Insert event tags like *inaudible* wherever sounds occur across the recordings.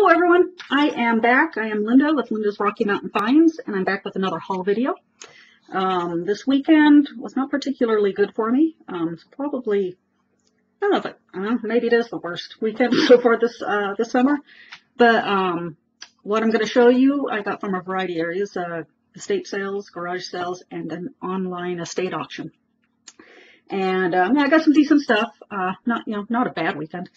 Hello everyone, I am back. I am Linda with Linda's Rocky Mountain Finds and I'm back with another haul video. Um, this weekend was not particularly good for me. Um, it's probably, I don't know if it, know, maybe it is the worst weekend *laughs* so far this, uh, this summer. But um, what I'm going to show you I got from a variety of areas, uh, estate sales, garage sales, and an online estate auction. And um, yeah, I got some decent stuff. Uh, not, you know, not a bad weekend.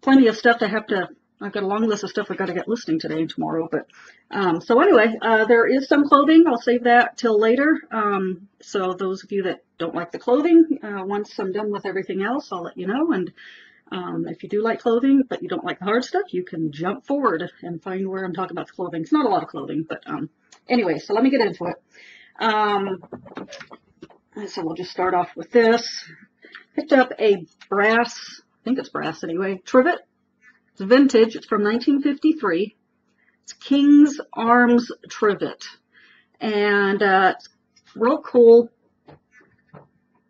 Plenty of stuff to have to I've got a long list of stuff I've got to get listing today and tomorrow. But um, so anyway, uh, there is some clothing. I'll save that till later. Um, so those of you that don't like the clothing, uh, once I'm done with everything else, I'll let you know. And um, if you do like clothing, but you don't like the hard stuff, you can jump forward and find where I'm talking about the clothing. It's not a lot of clothing, but um, anyway, so let me get into it. Um, so we'll just start off with this. Picked up a brass, I think it's brass anyway, trivet it's vintage. It's from 1953. It's King's Arms Trivet. And uh, it's real cool.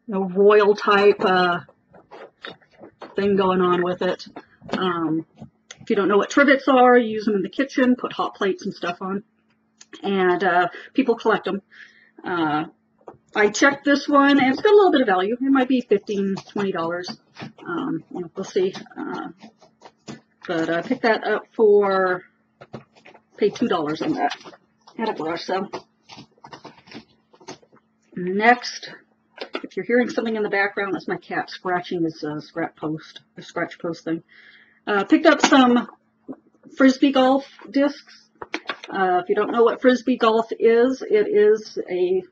Royal type uh, thing going on with it. Um, if you don't know what trivets are, you use them in the kitchen, put hot plates and stuff on. And uh, people collect them. Uh, I checked this one, and it's got a little bit of value. It might be $15, $20. Um, we'll see. Uh, but I picked that up for, paid $2 on that at a brush, sale. Next, if you're hearing something in the background, that's my cat scratching his uh, scratch post, the scratch post thing. Uh, picked up some frisbee golf discs. Uh, if you don't know what frisbee golf is, it is a,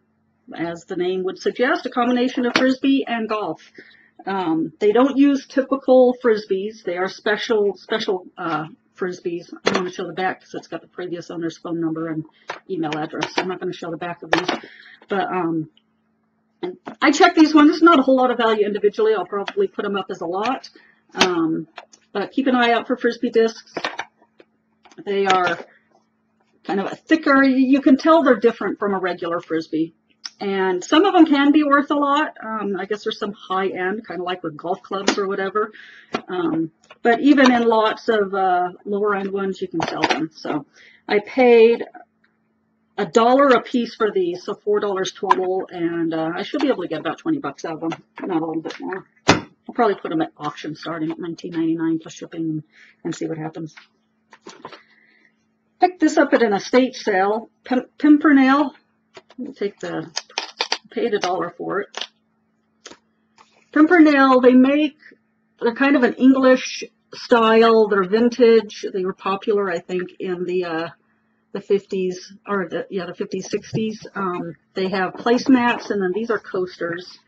as the name would suggest, a combination of frisbee and golf. Um, they don't use typical frisbees. They are special, special uh, frisbees. I want to show the back because it's got the previous owner's phone number and email address. I'm not going to show the back of these. But um, I check these ones. There's not a whole lot of value individually. I'll probably put them up as a lot. Um, but keep an eye out for frisbee discs. They are kind of a thicker. You can tell they're different from a regular frisbee. And some of them can be worth a lot. Um, I guess there's some high end, kind of like with golf clubs or whatever. Um, but even in lots of uh, lower end ones, you can sell them. So I paid a dollar a piece for these, so four dollars total, and uh, I should be able to get about 20 bucks out of them, not a little bit more. I'll probably put them at auction starting at 19.99 plus shipping and see what happens. Picked this up at an estate sale. Pimpernel. Let me take the paid a dollar for it. Pimpernel, they make, they're kind of an English style. They're vintage. They were popular, I think, in the uh, the 50s, or the, yeah, the 50s, 60s. Um, they have placemats, and then these are coasters.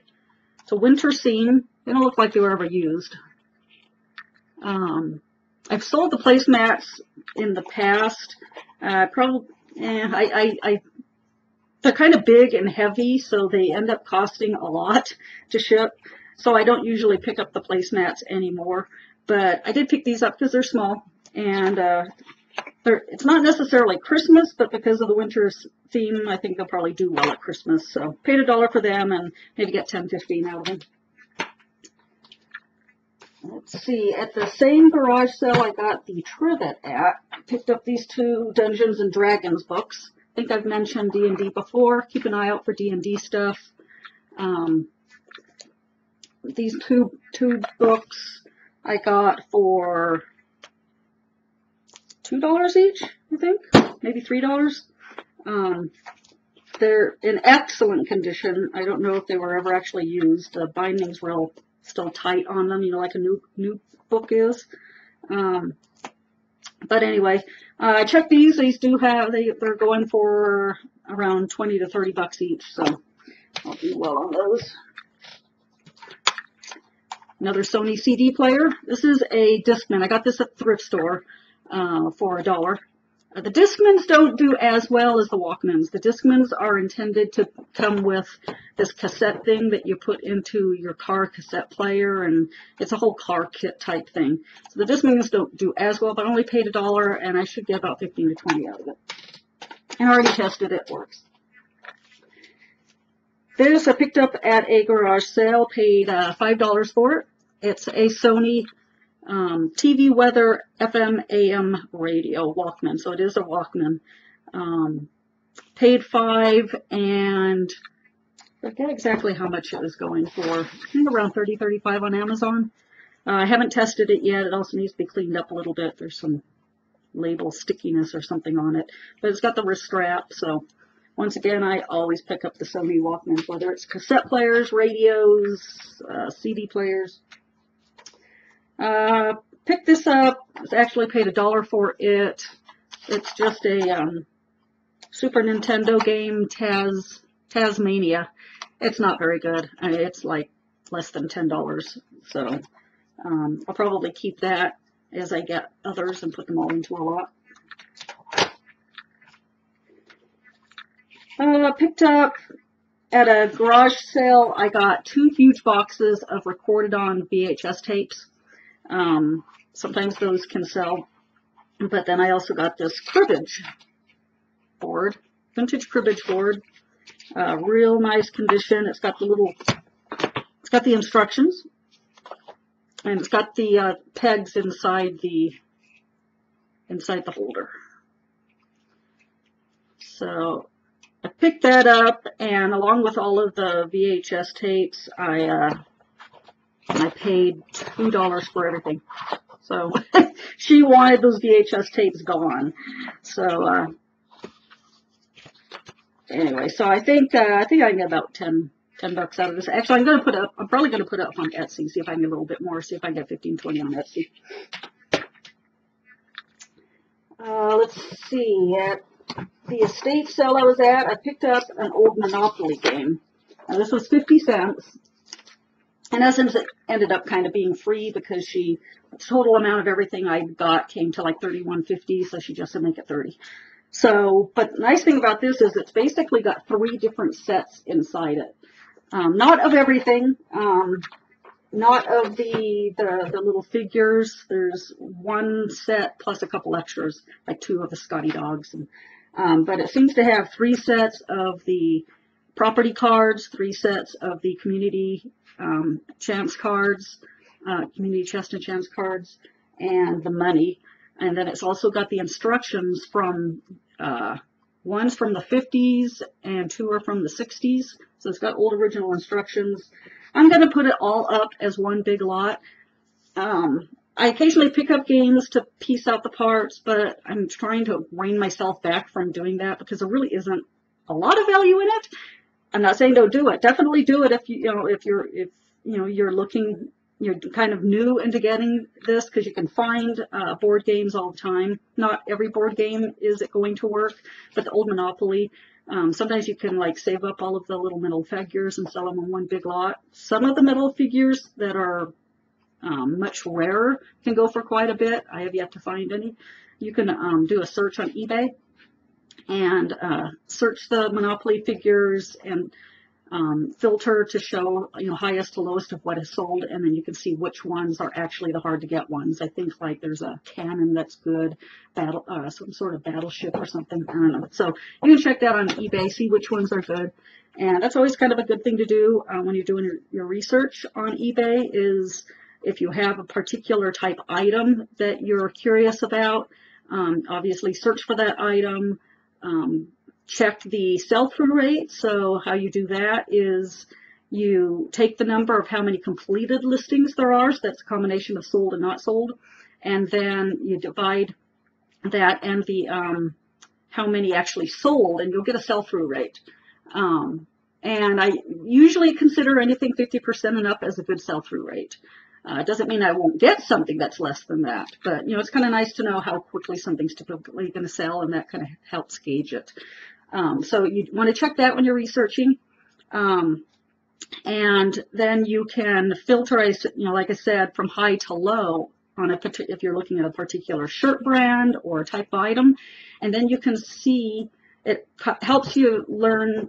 It's a winter scene. They don't look like they were ever used. Um, I've sold the placemats in the past. Uh, probably, eh, I, I, I they're kind of big and heavy, so they end up costing a lot to ship. So I don't usually pick up the placemats anymore. But I did pick these up because they're small. And uh, they're, it's not necessarily Christmas, but because of the winter theme, I think they'll probably do well at Christmas. So paid a dollar for them and maybe get 10, 15 out of them. Let's see, at the same garage sale I got the Trivet at, I picked up these two Dungeons and Dragons books. I think I've mentioned D&D before. Keep an eye out for D&D stuff. Um, these two, two books I got for $2 each, I think. Maybe $3. Um, they're in excellent condition. I don't know if they were ever actually used. The bindings were all still tight on them, you know, like a new new book is. Um, but anyway, I checked these. These do have, they, they're going for around 20 to 30 bucks each. So I'll do well on those. Another Sony CD player. This is a Discman. I got this at thrift store uh, for a dollar. The Discmans don't do as well as the Walkmans. The Discmans are intended to come with this cassette thing that you put into your car cassette player, and it's a whole car kit type thing. So the Discmans don't do as well, but I only paid a dollar, and I should get about 15 to 20 out of it. And I already tested it, it works. This I picked up at a garage sale, paid uh, $5 for it. It's a Sony um, TV weather FM AM radio Walkman. So it is a Walkman. Um, paid five and I forget exactly how much it was going for. I think around 30, 35 on Amazon. Uh, I haven't tested it yet. It also needs to be cleaned up a little bit. There's some label stickiness or something on it. But it's got the wrist strap, so once again, I always pick up the Sony Walkmans, whether it's cassette players, radios, uh, CD players. Uh, picked this up. Actually paid a dollar for it. It's just a um, Super Nintendo game, Taz, Taz-Mania. It's not very good. I mean, it's like less than $10. So um, I'll probably keep that as I get others and put them all into a lot. Uh, picked up at a garage sale, I got two huge boxes of recorded on VHS tapes. Um, sometimes those can sell. But then I also got this cribbage board, vintage cribbage board. Uh, real nice condition. It's got the little, it's got the instructions. And it's got the uh, pegs inside the, inside the holder. So I picked that up, and along with all of the VHS tapes, I uh, I paid two dollars for everything. So *laughs* she wanted those VHS tapes gone. So uh, anyway, so I think uh, I think I can get about 10, 10 bucks out of this. Actually, I'm gonna put up. I'm probably gonna put up on Etsy. See if I can get a little bit more. See if I can get 15, 20 on Etsy. Uh, let's see. At the estate sale I was at, I picked up an old Monopoly game. Now this was 50 cents. In essence, it ended up kind of being free because she, the total amount of everything I got came to like 31.50, so she just said make it 30. So, but the nice thing about this is it's basically got three different sets inside it. Um, not of everything, um, not of the, the, the little figures. There's one set plus a couple extras, like two of the Scotty dogs and um, but it seems to have three sets of the property cards, three sets of the community um, chance cards, uh, community chest and chance cards, and the money. And then it's also got the instructions from, uh, one's from the 50s and two are from the 60s. So it's got old original instructions. I'm going to put it all up as one big lot. Um, I occasionally pick up games to piece out the parts, but I'm trying to rein myself back from doing that because there really isn't a lot of value in it. I'm not saying don't do it. Definitely do it if you, you know, if you're, if, you know, you're looking, you're kind of new into getting this because you can find uh, board games all the time. Not every board game is it going to work, but the old Monopoly, um, sometimes you can like save up all of the little metal figures and sell them in one big lot. Some of the metal figures that are um, much rarer can go for quite a bit. I have yet to find any. You can um, do a search on eBay and uh, search the Monopoly figures and um, filter to show you know highest to lowest of what is sold, and then you can see which ones are actually the hard to get ones. I think like there's a cannon that's good, battle uh, some sort of battleship or something. I don't know. So you can check that on eBay, see which ones are good, and that's always kind of a good thing to do uh, when you're doing your, your research on eBay. Is if you have a particular type item that you're curious about, um, obviously search for that item, um, check the sell-through rate. So how you do that is you take the number of how many completed listings there are, so that's a combination of sold and not sold, and then you divide that and the um, how many actually sold, and you'll get a sell-through rate. Um, and I usually consider anything 50% and up as a good sell-through rate. Uh, it doesn't mean I won't get something that's less than that, but you know, it's kind of nice to know how quickly something's typically going to sell, and that kind of helps gauge it. Um, so you want to check that when you're researching. Um, and then you can filter, you know, like I said, from high to low on a particular if you're looking at a particular shirt brand or type of item, and then you can see it helps you learn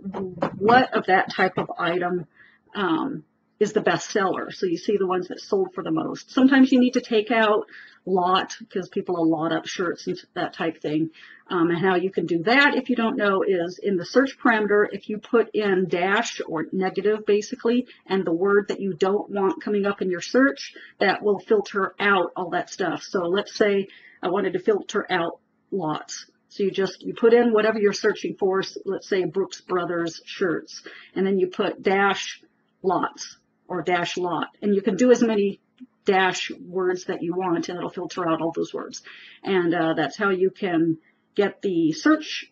what of that type of item um, is the best seller. So you see the ones that sold for the most. Sometimes you need to take out lot because people will lot up shirts and that type thing. Um, and how you can do that, if you don't know, is in the search parameter, if you put in dash or negative basically, and the word that you don't want coming up in your search, that will filter out all that stuff. So let's say I wanted to filter out lots. So you just, you put in whatever you're searching for, let's say Brooks Brothers shirts, and then you put dash lots or dash lot, and you can do as many dash words that you want, and it'll filter out all those words. And uh, that's how you can get the search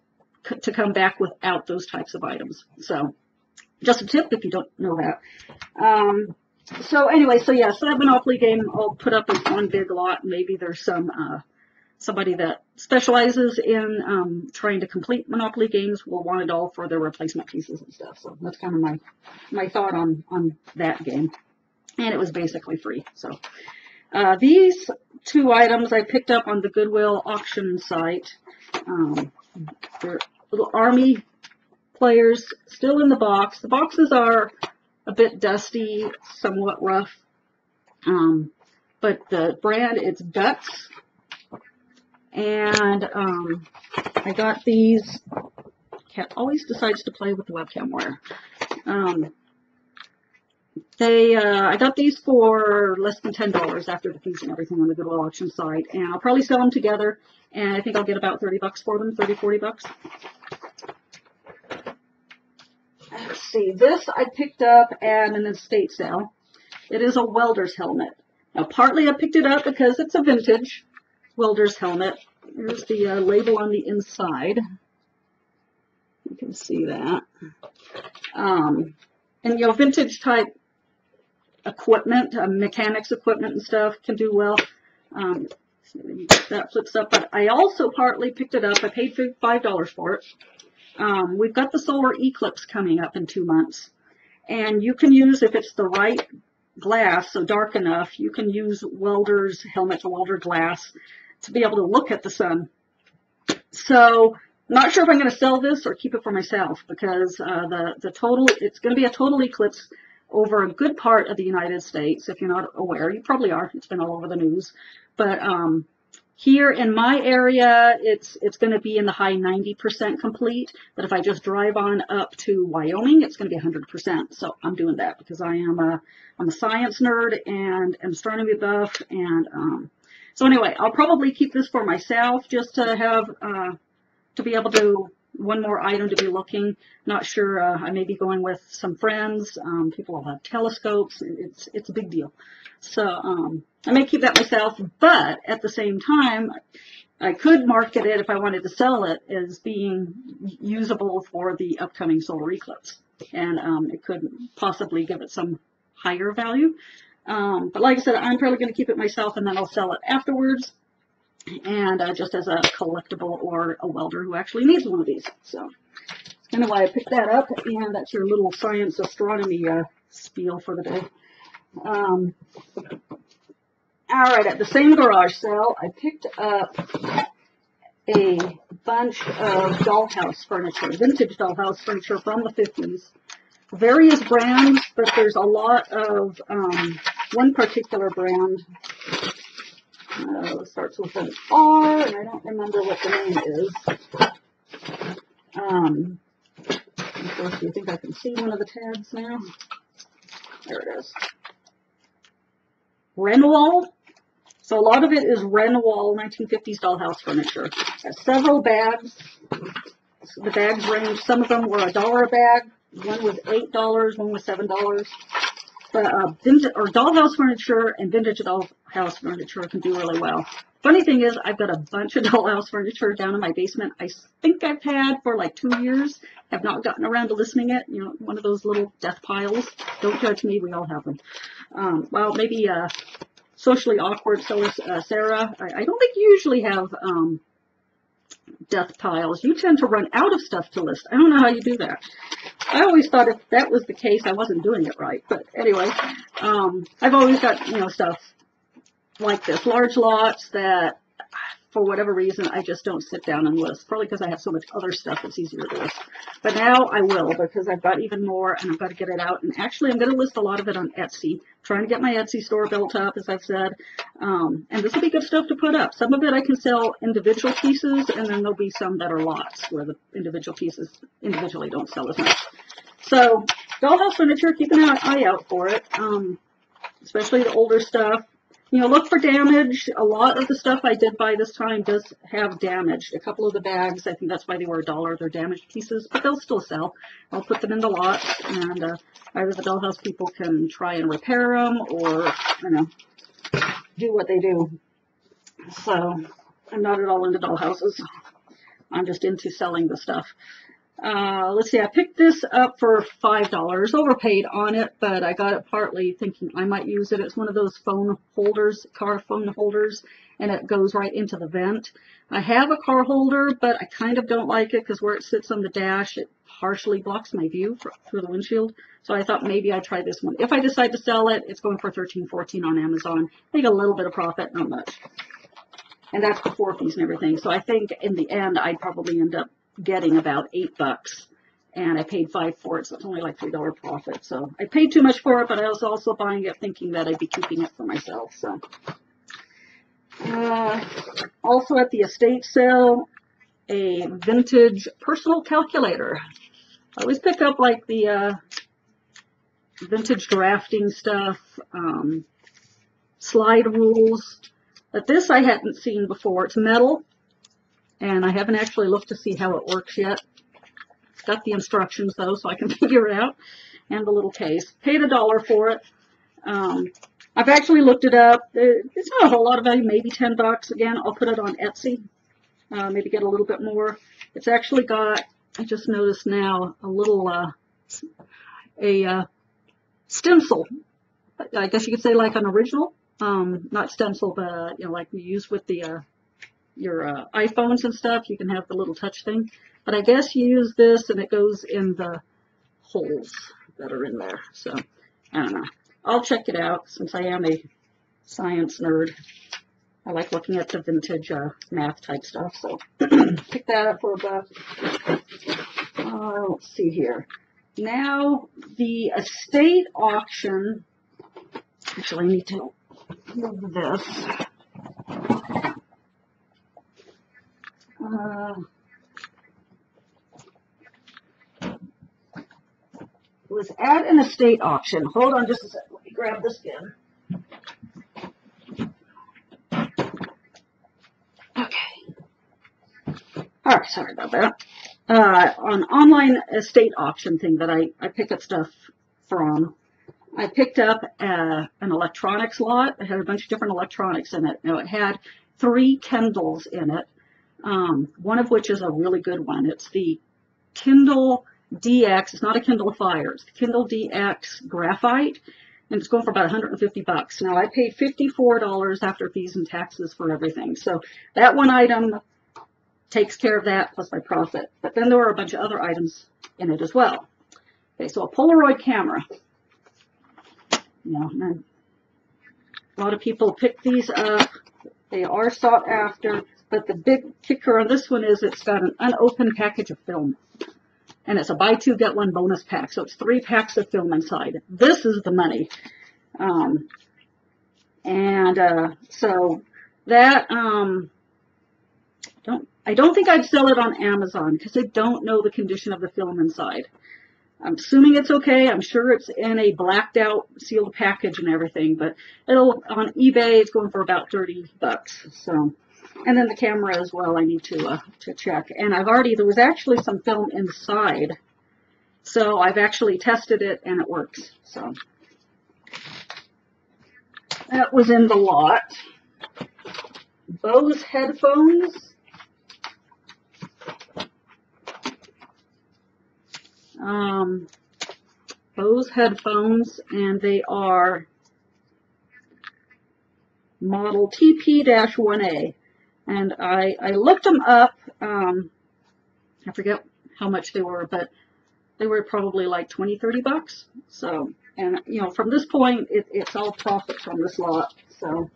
to come back without those types of items. So just a tip if you don't know that. Um, so anyway, so yeah, so that Monopoly game I'll put up as one big lot. Maybe there's some uh, somebody that specializes in um, trying to complete Monopoly games will want it all for their replacement pieces and stuff. So that's kind of my my thought on on that game. And it was basically free. So uh, these two items I picked up on the Goodwill auction site. Um, they're little army players still in the box. The boxes are a bit dusty, somewhat rough. Um, but the brand, it's Guts. And um, I got these. Cat always decides to play with the webcam wire. Um, they, uh, I got these for less than ten dollars after the fees and everything on the Goodwill auction site, and I'll probably sell them together. And I think I'll get about thirty bucks for them, 30, 40 bucks. Let's see, this I picked up at an estate sale. It is a welder's helmet. Now, partly I picked it up because it's a vintage welder's helmet. Here's the uh, label on the inside. You can see that. Um, and you know, vintage type equipment, uh, mechanics equipment and stuff can do well. Um, that flips up, but I also partly picked it up. I paid five dollars for it. Um, we've got the solar eclipse coming up in two months, and you can use if it's the right glass, so dark enough, you can use welder's helmet to welder glass to be able to look at the sun. So, not sure if I'm going to sell this or keep it for myself because uh, the the total it's going to be a total eclipse over a good part of the United States. If you're not aware, you probably are. It's been all over the news, but um, here in my area, it's it's going to be in the high 90% complete. But if I just drive on up to Wyoming, it's going to be 100%. So I'm doing that because I am a I'm a science nerd and an astronomy buff, and um, so anyway, I'll probably keep this for myself just to have uh, to be able to one more item to be looking. Not sure. Uh, I may be going with some friends. Um, people will have telescopes. It's it's a big deal. So um, I may keep that myself, but at the same time, I could market it if I wanted to sell it as being usable for the upcoming solar eclipse, and um, it could possibly give it some higher value. Um, but like I said, I'm probably going to keep it myself, and then I'll sell it afterwards, and uh, just as a collectible or a welder who actually needs one of these. So that's kind of why I picked that up, and that's your little science astronomy uh, spiel for the day. Um, all right, at the same garage sale, I picked up a bunch of dollhouse furniture, vintage dollhouse furniture from the 50s. Various brands, but there's a lot of um, one particular brand. Uh, starts with an R, and I don't remember what the name is. Um, of course, do you think I can see one of the tabs now? There it is. Renwal. So a lot of it is Renwal 1950s dollhouse furniture. Has several bags. So the bags range. Some of them were a dollar a bag. One was eight dollars. One was seven dollars. But uh, vintage or dollhouse furniture and vintage dollhouse furniture can do really well. Funny thing is, I've got a bunch of *laughs* dollhouse furniture down in my basement. I think I've had for like two years. Have not gotten around to listing it. You know, one of those little death piles. Don't judge me. We all have them. Um, well, maybe uh, socially awkward. So is uh, Sarah. I, I don't think you usually have um, death piles. You tend to run out of stuff to list. I don't know how you do that. I always thought if that was the case, I wasn't doing it right. But anyway, um, I've always got you know stuff like this, large lots that for whatever reason, I just don't sit down and list. Probably because I have so much other stuff that's easier to list. But now I will because I've got even more and I've got to get it out. And actually, I'm going to list a lot of it on Etsy. trying to get my Etsy store built up, as I've said. Um, and this will be good stuff to put up. Some of it I can sell individual pieces, and then there'll be some that are lots where the individual pieces individually don't sell as much. So, dollhouse furniture, keep an eye out for it. Um, especially the older stuff you know, look for damage. A lot of the stuff I did buy this time does have damage. A couple of the bags, I think that's why they were a dollar. They're damaged pieces, but they'll still sell. I'll put them in the lot, and uh, either the dollhouse people can try and repair them, or you know, do what they do. So I'm not at all into dollhouses. I'm just into selling the stuff. Uh, let's see, I picked this up for $5, overpaid on it, but I got it partly thinking I might use it. It's one of those phone holders, car phone holders, and it goes right into the vent. I have a car holder, but I kind of don't like it because where it sits on the dash, it partially blocks my view for, through the windshield. So I thought maybe I'd try this one. If I decide to sell it, it's going for $13, $14 on Amazon. Make a little bit of profit, not much. And that's before fees and everything. So I think in the end, I'd probably end up getting about eight bucks and I paid five for it, so it's only like three dollar profit. So I paid too much for it, but I was also buying it thinking that I'd be keeping it for myself. So uh, also at the estate sale, a vintage personal calculator. I always pick up like the uh, vintage drafting stuff, um, slide rules. But this I hadn't seen before. It's metal and I haven't actually looked to see how it works yet. Got the instructions though, so I can *laughs* figure it out, and the little case. Paid a dollar for it. Um, I've actually looked it up. It's not a whole lot of value, maybe 10 bucks. Again, I'll put it on Etsy, uh, maybe get a little bit more. It's actually got, I just noticed now, a little, uh, a uh, stencil. I guess you could say like an original. Um, not stencil, but, you know, like we use with the uh, your uh, iPhones and stuff, you can have the little touch thing. But I guess you use this and it goes in the holes that are in there. So, I don't know. I'll check it out since I am a science nerd. I like looking at the vintage uh, math type stuff. So, *clears throat* pick that up for a buck. Uh, let's see here. Now, the estate auction. Actually, I need to move this. Uh, was at an estate auction. Hold on just a second. Let me grab this again. Okay. All right, sorry about that. Uh, on online estate auction thing that I, I pick up stuff from, I picked up uh, an electronics lot. It had a bunch of different electronics in it. Now, it had three Kindles in it um, one of which is a really good one. It's the Kindle DX. It's not a Kindle Fire. It's the Kindle DX Graphite, and it's going for about 150 bucks. Now I paid $54 after fees and taxes for everything. So that one item takes care of that plus my profit. But then there are a bunch of other items in it as well. Okay, so a Polaroid camera. A lot of people pick these up. They are sought after. But the big kicker on this one is it's got an unopened package of film. And it's a buy two, get one bonus pack. So it's three packs of film inside. This is the money. Um, and uh, so that, um, don't I don't think I'd sell it on Amazon because I don't know the condition of the film inside. I'm assuming it's okay. I'm sure it's in a blacked out sealed package and everything, but it'll on eBay it's going for about 30 bucks. So and then the camera as well, I need to, uh, to check. And I've already, there was actually some film inside. So I've actually tested it and it works. So that was in the lot. Bose headphones. Um, Bose headphones and they are model TP-1A. And I, I looked them up. Um, I forget how much they were, but they were probably like 20, 30 bucks. So, and you know, from this point, it, it's all profit from this lot. So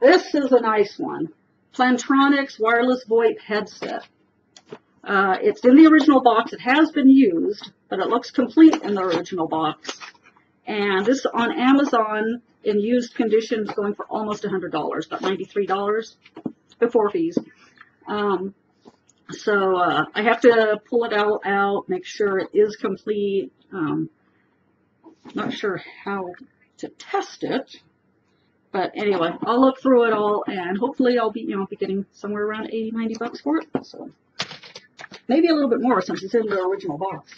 this is a nice one. Plantronics wireless VoIP headset. Uh, it's in the original box. It has been used, but it looks complete in the original box. And this on Amazon in used condition is going for almost $100, about $93 before fees. Um, so uh, I have to pull it all out, make sure it is complete. Um, not sure how to test it. But anyway, I'll look through it all and hopefully I'll be, you know, be getting somewhere around 80, 90 bucks for it. So maybe a little bit more since it's in the original box.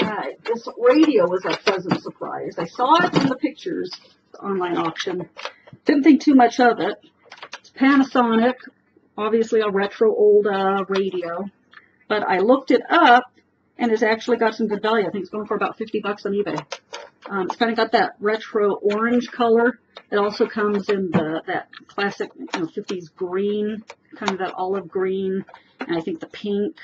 Alright, this radio was a pleasant surprise. I saw it in the pictures, online auction. Didn't think too much of it. It's Panasonic, obviously a retro old uh, radio. But I looked it up and it's actually got some good value. I think it's going for about 50 bucks on eBay. Um, it's kind of got that retro orange color. It also comes in the that classic you know, 50s green, kind of that olive green, and I think the pink.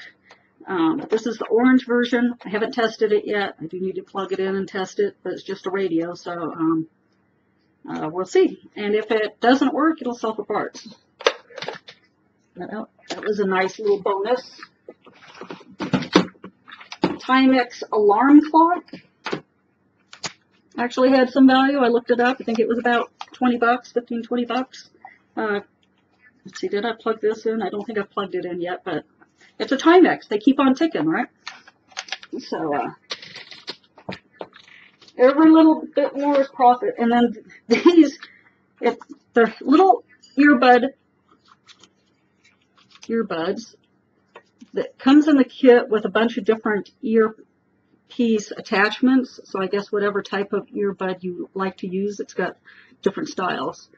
Um, but this is the orange version. I haven't tested it yet. I do need to plug it in and test it, but it's just a radio, so um, uh, we'll see. And if it doesn't work, it'll sell for parts. That, that was a nice little bonus. Timex alarm clock actually had some value. I looked it up. I think it was about 20 bucks, 15, 20 bucks. Uh, let's see, did I plug this in? I don't think I've plugged it in yet, but it's a Timex. They keep on ticking, right? So, uh, every little bit more is profit. And then these, if they're little earbud, earbuds that comes in the kit with a bunch of different ear piece attachments. So I guess whatever type of earbud you like to use, it's got different styles.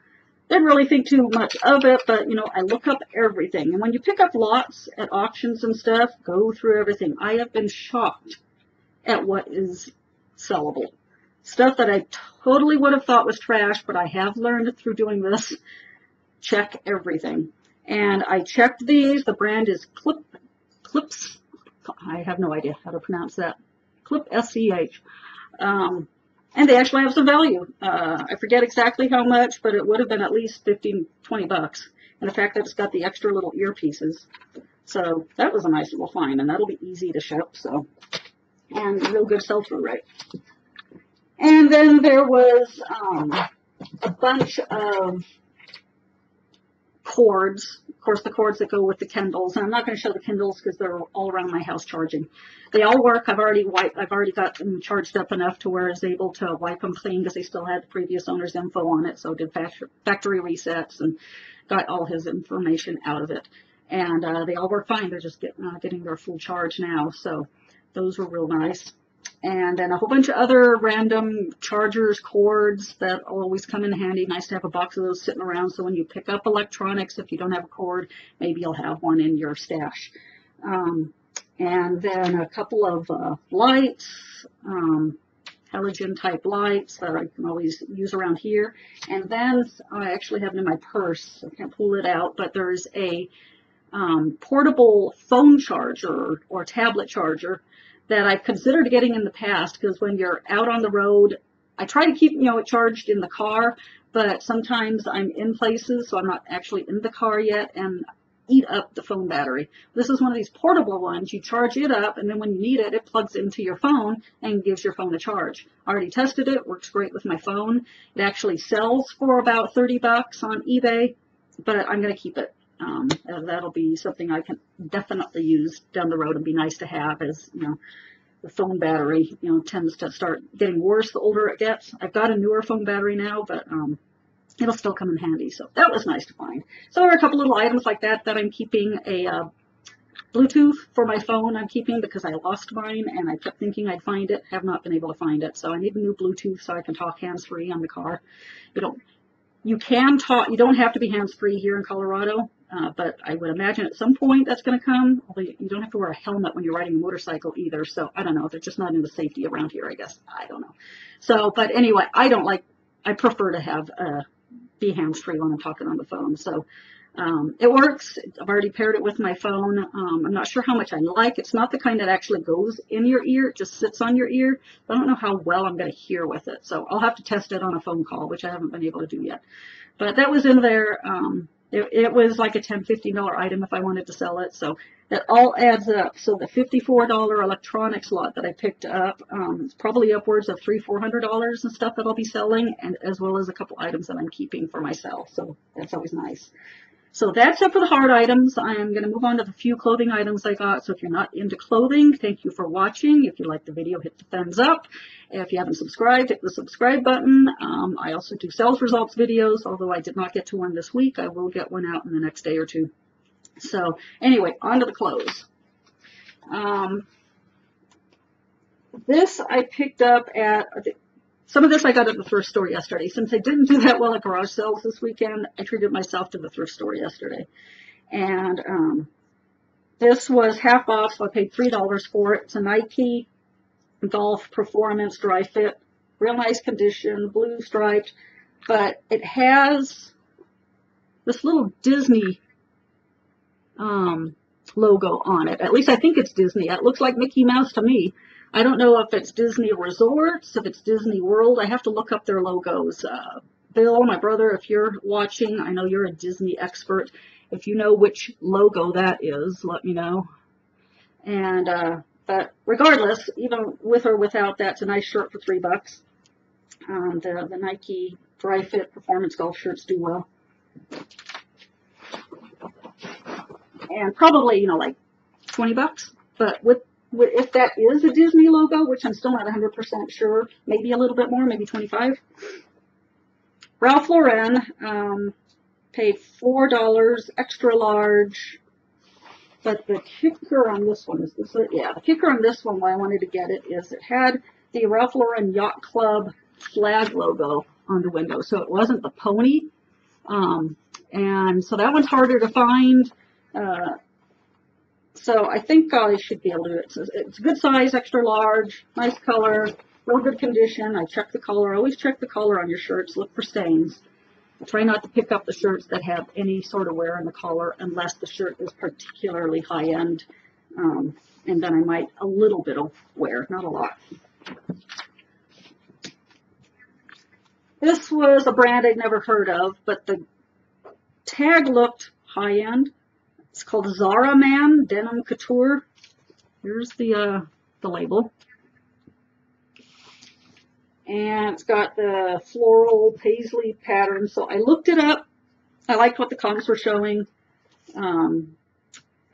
Didn't really think too much of it, but you know, I look up everything. And when you pick up lots at auctions and stuff, go through everything. I have been shocked at what is sellable. Stuff that I totally would have thought was trash, but I have learned through doing this. Check everything. And I checked these. The brand is Clip, Clips. I have no idea how to pronounce that. Clip SCH. Um, and they actually have some value. Uh, I forget exactly how much, but it would have been at least 15, 20 bucks. And the fact that it's got the extra little earpieces. So that was a nice little find, and that'll be easy to ship, so. And real good sell-through rate. And then there was um, a bunch of cords Of course, the cords that go with the Kindles. And I'm not going to show the Kindles because they're all around my house charging. They all work. I've already wiped, I've already got them charged up enough to where I was able to wipe them clean because they still had the previous owner's info on it. So did factory resets and got all his information out of it. And uh, they all work fine. They're just uh, getting their full charge now. So those were real nice and then a whole bunch of other random chargers, cords that always come in handy. Nice to have a box of those sitting around so when you pick up electronics, if you don't have a cord, maybe you'll have one in your stash. Um, and then a couple of uh, lights, um, halogen type lights that I can always use around here. And then I actually have them in my purse. I can't pull it out, but there's a um, portable phone charger or tablet charger that I've considered getting in the past because when you're out on the road, I try to keep, you know, it charged in the car, but sometimes I'm in places, so I'm not actually in the car yet and eat up the phone battery. This is one of these portable ones. You charge it up and then when you need it, it plugs into your phone and gives your phone a charge. I already tested it. Works great with my phone. It actually sells for about 30 bucks on eBay, but I'm going to keep it. Um, that'll be something I can definitely use down the road and be nice to have as, you know, the phone battery, you know, tends to start getting worse the older it gets. I've got a newer phone battery now, but um, it'll still come in handy. So that was nice to find. So there are a couple little items like that that I'm keeping a uh, Bluetooth for my phone I'm keeping because I lost mine and I kept thinking I'd find it. Have not been able to find it. So I need a new Bluetooth so I can talk hands-free on the car. You don't, you can talk, you don't have to be hands-free here in Colorado. Uh, but I would imagine at some point that's going to come. Although you don't have to wear a helmet when you're riding a motorcycle either. So I don't know. They're just not into safety around here, I guess. I don't know. So, but anyway, I don't like, I prefer to have, uh, be hands free when I'm talking on the phone. So, Um, it works. I've already paired it with my phone. Um, I'm not sure how much I like. It's not the kind that actually goes in your ear. It just sits on your ear. I don't know how well I'm going to hear with it. So I'll have to test it on a phone call, which I haven't been able to do yet. But that was in there. Um, it, it was like a $10, $15 item if I wanted to sell it. So it all adds up. So the $54 electronics lot that I picked up, um, probably upwards of three, $400 and stuff that I'll be selling, and as well as a couple items that I'm keeping for myself. So that's always nice. So that's it for the hard items. I am going to move on to the few clothing items I got. So if you're not into clothing, thank you for watching. If you like the video, hit the thumbs up. If you haven't subscribed, hit the subscribe button. Um, I also do sales results videos, although I did not get to one this week. I will get one out in the next day or two. So anyway, on to the clothes. Um, this I picked up at, some of this I got at the thrift store yesterday. Since I didn't do that well at garage sales this weekend, I treated myself to the thrift store yesterday. And um, this was half off, so I paid $3 for it. It's a Nike Golf Performance Dri-FIT. Real nice condition, blue striped, but it has this little Disney um, logo on it. At least I think it's Disney. It looks like Mickey Mouse to me. I don't know if it's Disney Resorts, if it's Disney World. I have to look up their logos. Uh, Bill, my brother, if you're watching, I know you're a Disney expert. If you know which logo that is, let me know. And, uh, but regardless, even with or without that, it's a nice shirt for three bucks. Um, the, the Nike Dri-FIT Performance Golf shirts do well. And probably, you know, like 20 bucks. But with if that is a Disney logo, which I'm still not 100% sure, maybe a little bit more, maybe 25. Ralph Lauren um, paid $4 extra large, but the kicker on this one is this, yeah, the kicker on this one, why I wanted to get it, is it had the Ralph Lauren Yacht Club flag logo on the window, so it wasn't the pony, um, and so that one's harder to find. Uh, so I think I should be able to do it. It's a, good size, extra large, nice color, real good condition. I check the color. Always check the color on your shirts. Look for stains. I try not to pick up the shirts that have any sort of wear in the collar unless the shirt is particularly high end. Um, and then I might a little bit of wear, not a lot. This was a brand I'd never heard of, but the tag looked high end. It's called Zara Man Denim Couture. Here's the, uh, the label. And it's got the floral paisley pattern. So I looked it up. I liked what the comments were showing. Um,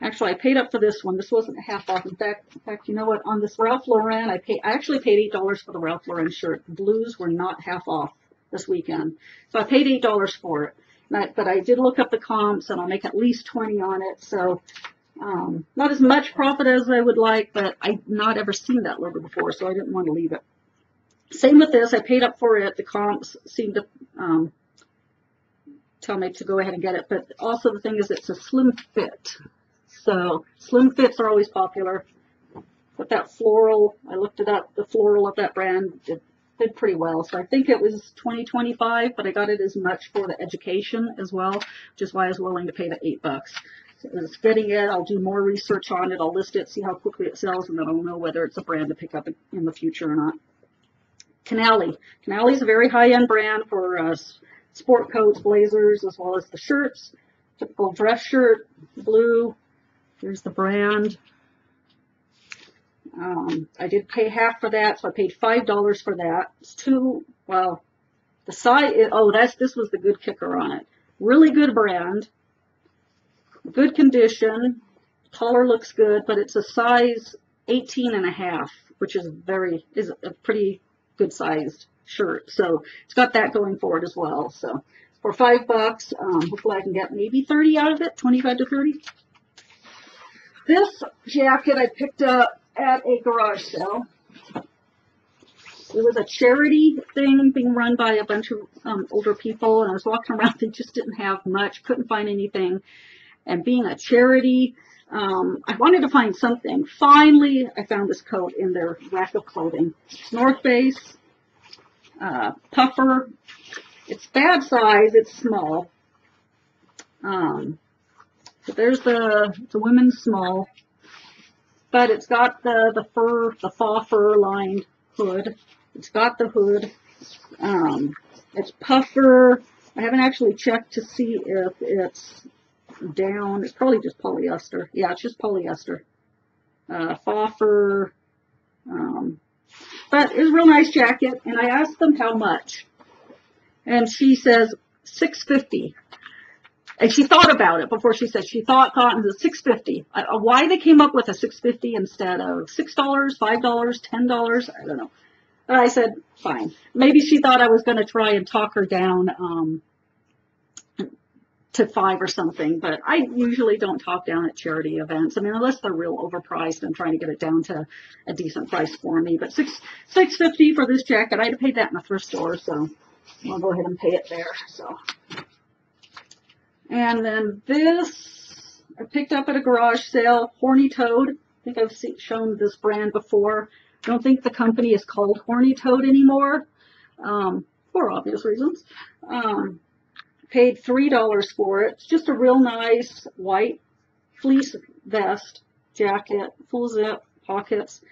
actually, I paid up for this one. This wasn't half off. In fact, in fact, you know what? On this Ralph Lauren, I pay. I actually paid eight dollars for the Ralph Lauren shirt. The blues were not half off this weekend, so I paid eight dollars for it. But, but I did look up the comps and I'll make at least 20 on it. So um, not as much profit as I would like, but I've not ever seen that logo before, so I didn't want to leave it. Same with this. I paid up for it. The comps seem to um, tell me to go ahead and get it. But also the thing is it's a slim fit. So slim fits are always popular. But that floral, I looked it up, the floral of that brand did did pretty well. So I think it was 2025, but I got it as much for the education as well, which is why I was willing to pay the eight bucks. So it's getting it. I'll do more research on it. I'll list it, see how quickly it sells, and then I'll know whether it's a brand to pick up in the future or not. Canali. Canali is a very high-end brand for uh, sport coats, blazers, as well as the shirts. Typical dress shirt, blue. Here's the brand. Um, I did pay half for that, so I paid five dollars for that. It's two. Well, the size. Oh, that's this was the good kicker on it. Really good brand, good condition. Color looks good, but it's a size 18 and a half, which is very is a pretty good sized shirt. So it's got that going for it as well. So for five bucks, um, hopefully I can get maybe 30 out of it, 25 to 30. This jacket I picked up at a garage sale. It was a charity thing being run by a bunch of um, older people, and I was walking *laughs* around. They just didn't have much, couldn't find anything. And being a charity, um, I wanted to find something. Finally, I found this coat in their rack of clothing. It's North Face, uh, puffer. It's bad size. It's small. Um, so there's the, the women's small, but it's got the, the fur, the faux fur lined hood. It's got the hood. Um, it's puffer. I haven't actually checked to see if it's down. It's probably just polyester. Yeah, it's just polyester. Uh, faux fur. Um, but it's a real nice jacket, and I asked them how much. And she says, 650 and she thought about it before she said she thought thought and was 650 uh, why they came up with a 650 instead of six dollars five dollars ten dollars? I don't know. But i said fine. Maybe she thought i was going to try and talk her down um, to five or something but i usually don't talk down at charity events. I mean unless they're real overpriced i'm trying to get it down to a decent price for me. But six six fifty for this jacket i'd have paid that in a thrift store so I'll go ahead and pay it there. So, and then this I picked up at a garage sale, Horny Toad. I think I've seen, shown this brand before. I don't think the company is called Horny Toad anymore, um, for obvious reasons. Um, paid three dollars for it. It's just a real nice white fleece vest, jacket, full zip, pockets.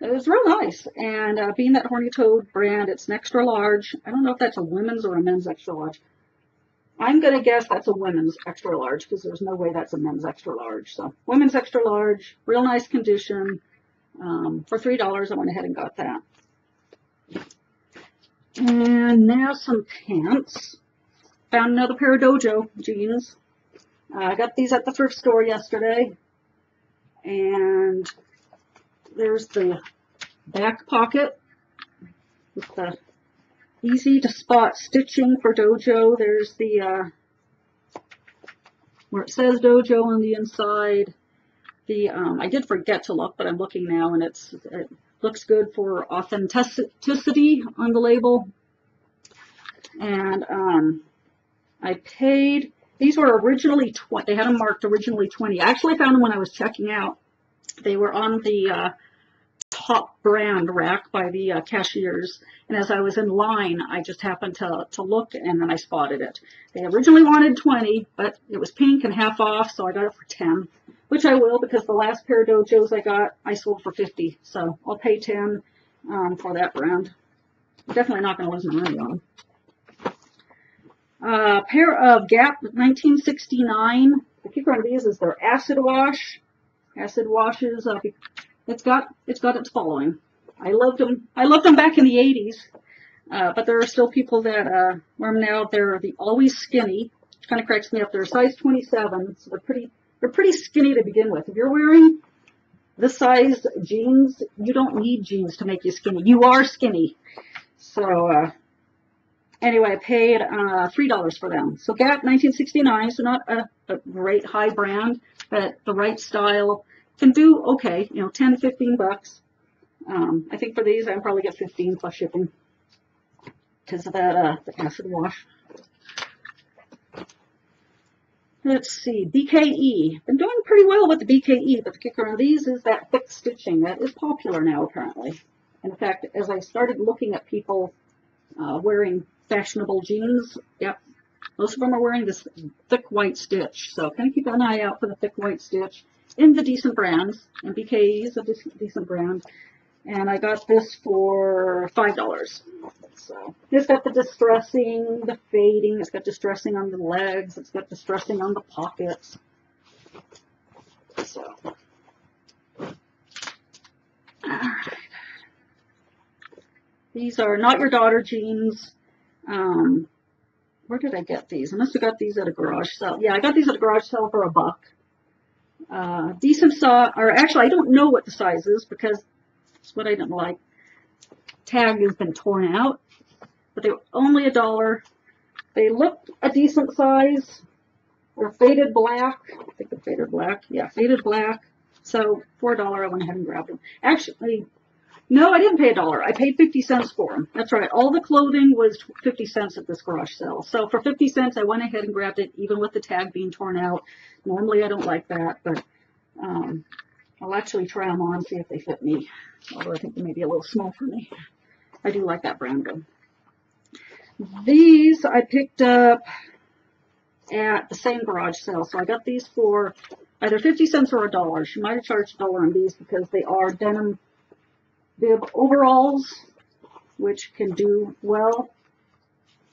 It was real nice. And uh, being that Horny Toad brand, it's an extra large. I don't know if that's a women's or a men's extra large. I'm going to guess that's a women's extra large because there's no way that's a men's extra large. So women's extra large, real nice condition. Um, for $3, I went ahead and got that. And now some pants. Found another pair of Dojo jeans. Uh, I got these at the thrift store yesterday. And there's the back pocket with the easy to spot stitching for dojo. There's the, uh, where it says dojo on the inside. The, um, I did forget to look, but I'm looking now and it's, it looks good for authenticity on the label. And, um, I paid, these were originally 20, they had them marked originally 20. I actually found them when I was checking out. They were on the, uh, top brand rack by the uh, cashiers. And as I was in line, I just happened to, to look and then I spotted it. They originally wanted 20, but it was pink and half off, so I got it for 10, which I will because the last pair of dojos I got, I sold for 50. So I'll pay 10 um, for that brand. Definitely not going to lose my money on. A uh, pair of Gap 1969. The kicker on these is their acid wash. Acid washes uh, it's got it's got its following. I loved them. I loved them back in the 80s, uh, but there are still people that uh, wear them now. They're the always skinny, kind of cracks me up. They're size 27, so they're pretty they're pretty skinny to begin with. If you're wearing this size jeans, you don't need jeans to make you skinny. You are skinny. So uh, anyway, I paid uh, three dollars for them. So Gap 1969, so not a, a great high brand, but the right style can do okay, you know, 10, to 15 bucks. Um, I think for these, I'll probably get 15 plus shipping because of that, uh, the acid wash. Let's see, BKE. Been doing pretty well with the BKE, but the kicker on these is that thick stitching. That is popular now, apparently. In fact, as I started looking at people uh, wearing fashionable jeans, yep, most of them are wearing this thick white stitch. So kind of keep an eye out for the thick white stitch in the decent brands, and is a decent brand. And I got this for $5. So it's got the distressing, the fading, it's got distressing on the legs, it's got distressing on the pockets. So, alright. These are not your daughter jeans. Um, where did I get these? I must have got these at a garage sale. Yeah, I got these at a garage sale for a buck uh, decent size, or actually I don't know what the size is because it's what I didn't like. Tag has been torn out, but they were only a dollar. They looked a decent size. They're faded black. I think they're faded black. Yeah, faded black. So for a dollar, I went ahead and grabbed them. Actually, no, I didn't pay a dollar. I paid 50 cents for them. That's right. All the clothing was 50 cents at this garage sale. So for 50 cents, I went ahead and grabbed it, even with the tag being torn out. Normally, I don't like that, but um, I'll actually try them on, see if they fit me. Although I think they may be a little small for me. I do like that brand though. These I picked up at the same garage sale. So I got these for either 50 cents or a dollar. She might have charged a dollar on these because they are denim bib overalls, which can do well.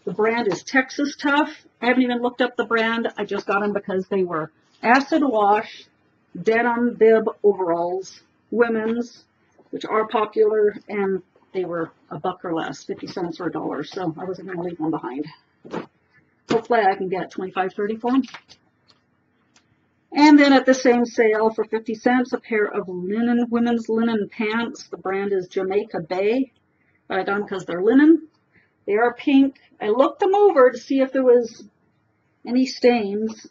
The brand is Texas Tough. I haven't even looked up the brand. I just got them because they were acid wash denim bib overalls, women's, which are popular, and they were a buck or less, 50 cents or a dollar. So I wasn't going to leave one behind. Hopefully I can get 25, 30 for them. And then at the same sale for 50 cents, a pair of linen, women's linen pants. The brand is Jamaica Bay. But I got them because they're linen. They are pink. I looked them over to see if there was any stains.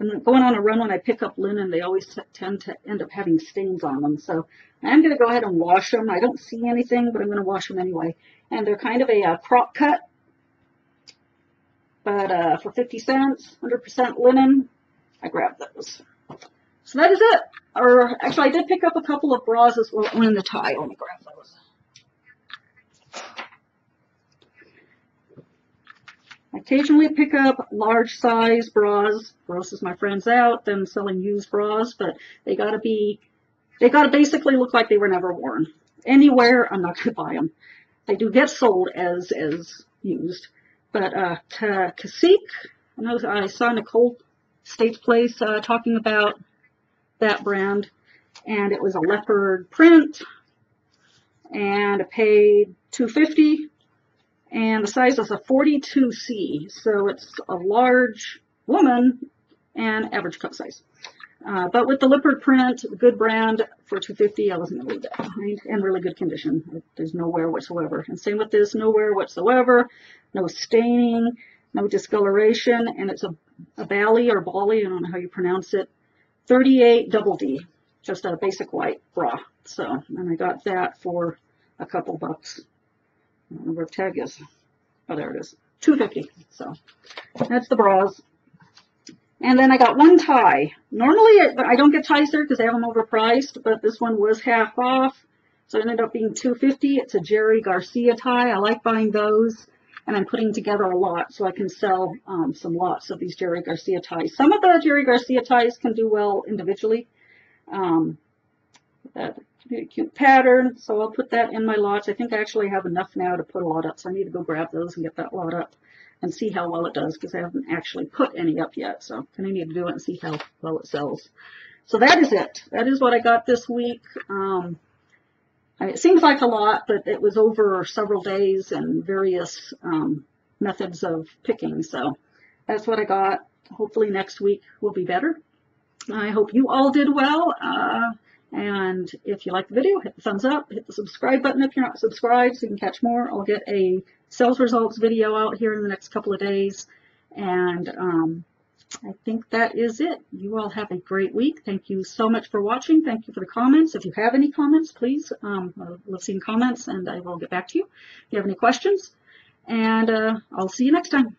I'm going on a run when I pick up linen, they always tend to end up having stains on them. So I'm going to go ahead and wash them. I don't see anything, but I'm going to wash them anyway. And they're kind of a uh, crop cut. But uh, for 50 cents, 100% linen, I grabbed those. So that is it. Or actually, I did pick up a couple of bras as well in the tie. Me grab those. I occasionally pick up large size bras. Grosses my friends out, them selling used bras, but they gotta be, they gotta basically look like they were never worn. Anywhere, I'm not gonna *laughs* buy them. They do get sold as, as used. But, uh, to Cacique, I know I saw Nicole State's Place uh, talking about that brand, and it was a leopard print, and I paid 250 and the size is a 42C, so it's a large woman and average cup size. Uh, but with the leopard print, good brand for 250, I wasn't to leave that behind, and really good condition. There's no wear whatsoever. And same with this, no wear whatsoever, no staining, no discoloration, and it's a, a Bali or Bali, I don't know how you pronounce it, 38 double D, just a basic white bra. So, and I got that for a couple bucks. I don't know where the tag is. Oh, there it is. 250 So that's the bras. And then I got one tie. Normally I don't get ties there because I have them overpriced, but this one was half off. So it ended up being 250 It's a Jerry Garcia tie. I like buying those. And I'm putting together a lot so I can sell um, some lots of these Jerry Garcia ties. Some of the Jerry Garcia ties can do well individually. Um, that cute pattern, so I'll put that in my lots. I think I actually have enough now to put a lot up, so I need to go grab those and get that lot up and see how well it does because I haven't actually put any up yet, so I need to do it and see how well it sells. So that is it. That is what I got this week. Um, it seems like a lot, but it was over several days and various um, methods of picking, so that's what I got. Hopefully next week will be better. I hope you all did well. Uh, and if you like the video, hit the thumbs up, hit the subscribe button if you're not subscribed so you can catch more. I'll get a sales results video out here in the next couple of days. And um, I think that is it. You all have a great week. Thank you so much for watching. Thank you for the comments. If you have any comments, please, um, I love seeing comments and I will get back to you if you have any questions. And uh, I'll see you next time.